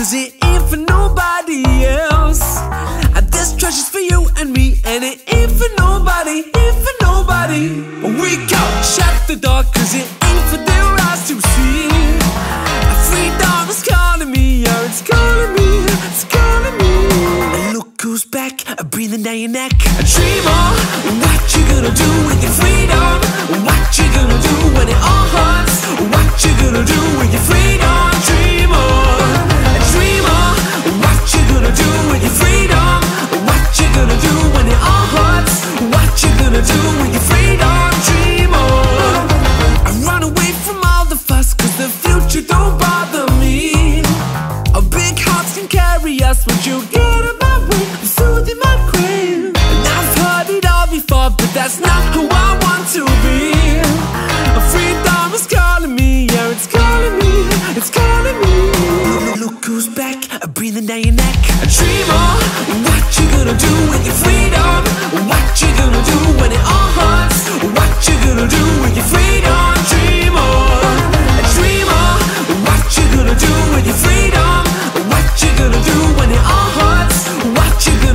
Cause it ain't for nobody else. This treasure's for you and me, and it ain't for nobody, ain't for nobody. We go, shut the door, cause it ain't for their eyes to see. Freedom is calling me, yeah, it's calling me, it's calling me. And look who's back, breathing down your neck. Dream on, what you gonna do with your freedom? serious, would you get to?